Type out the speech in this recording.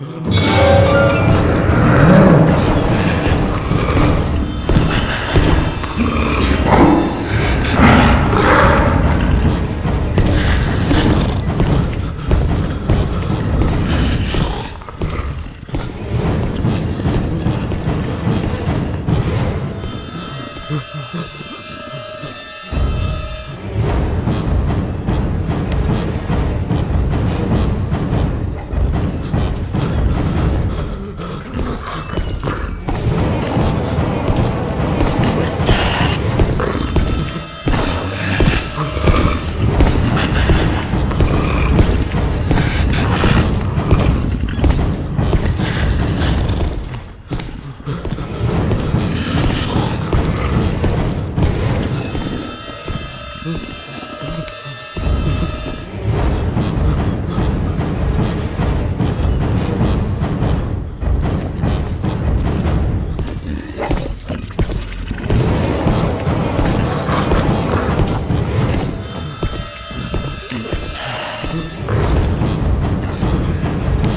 Huh? えっと。